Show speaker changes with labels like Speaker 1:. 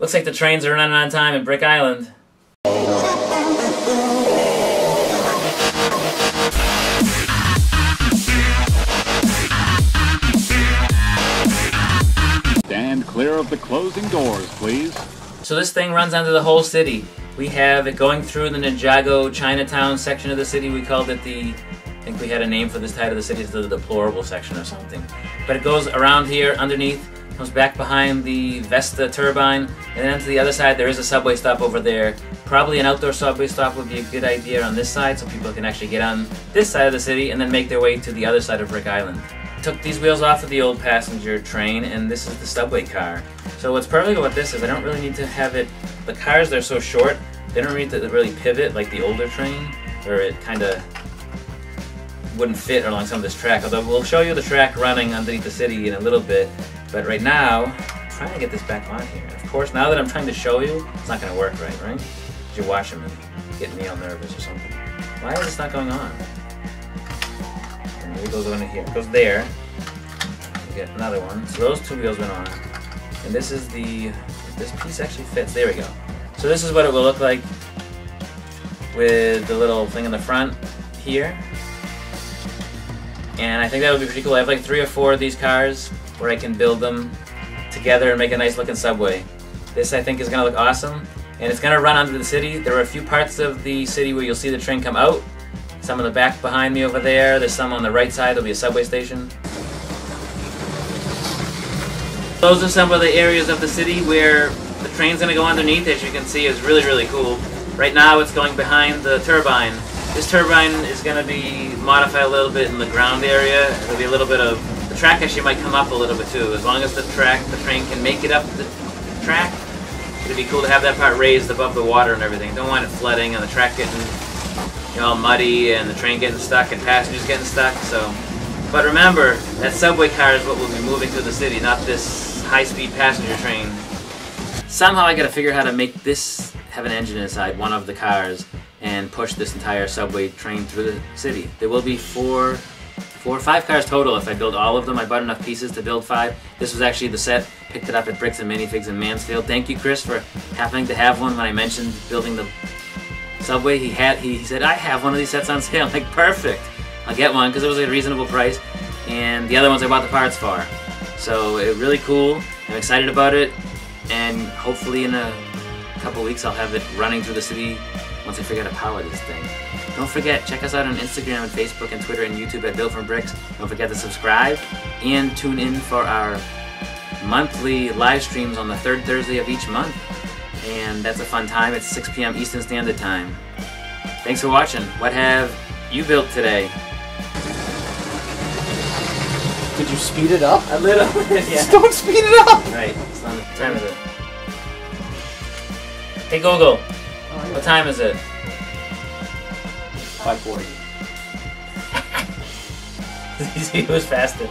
Speaker 1: Looks like the trains are running on time in Brick Island.
Speaker 2: Stand clear of the closing doors, please.
Speaker 1: So this thing runs onto the whole city. We have it going through the Ninjago Chinatown section of the city. We called it the, I think we had a name for this side of the city, it's the deplorable section or something. But it goes around here, underneath, comes back behind the Vesta turbine, and then to the other side there is a subway stop over there. Probably an outdoor subway stop would be a good idea on this side so people can actually get on this side of the city and then make their way to the other side of Brick Island. Took these wheels off of the old passenger train and this is the subway car. So what's perfect about this is I don't really need to have it, the cars they're so short, they don't need to really pivot like the older train, where it kind of wouldn't fit along some of this track. Although we'll show you the track running underneath the city in a little bit. But right now, I'm trying to get this back on here. Of course, now that I'm trying to show you, it's not going to work right, right? Did You're watching me, getting me all nervous or something. Why is this not going on? And it goes on here. It goes there. We get another one. So those two wheels went on. And this is the, this piece actually fits. There we go. So this is what it will look like with the little thing in the front here. And I think that would be pretty cool. I have like three or four of these cars where I can build them together and make a nice looking subway. This I think is going to look awesome. And it's going to run onto the city. There are a few parts of the city where you'll see the train come out. Some in the back behind me over there. There's some on the right side. There'll be a subway station. Those are some of the areas of the city where the train's going to go underneath. As you can see, it's really, really cool. Right now it's going behind the turbine. This turbine is going to be modified a little bit in the ground area. There'll be a little bit of the track actually might come up a little bit too. As long as the track, the train can make it up the track, it'd be cool to have that part raised above the water and everything. Don't want it flooding and the track getting you know, all muddy and the train getting stuck and passengers getting stuck. So, but remember that subway car is what will be moving through the city, not this high-speed passenger train. Somehow I got to figure out how to make this have an engine inside one of the cars and push this entire subway train through the city. There will be four four five cars total if I build all of them. I bought enough pieces to build five. This was actually the set. Picked it up at Bricks and Minifigs in Mansfield. Thank you, Chris, for happening to have one when I mentioned building the subway. He had he said I have one of these sets on sale. I'm like perfect. I'll get one because it was a reasonable price, and the other ones I bought the parts for. So it really cool. I'm excited about it, and hopefully in a couple weeks I'll have it running through the city once I figure out how to power this thing. Don't forget, check us out on Instagram and Facebook and Twitter and YouTube at Built from Bricks. Don't forget to subscribe and tune in for our monthly live streams on the third Thursday of each month. And that's a fun time. It's 6 p.m. Eastern Standard Time. Thanks for watching. What have you built today?
Speaker 3: Did you speed it up?
Speaker 1: A little yeah.
Speaker 3: Just don't speed it up!
Speaker 1: Right. It's not the time of it? Hey Google, what time is it?
Speaker 3: 540.
Speaker 1: He was faster.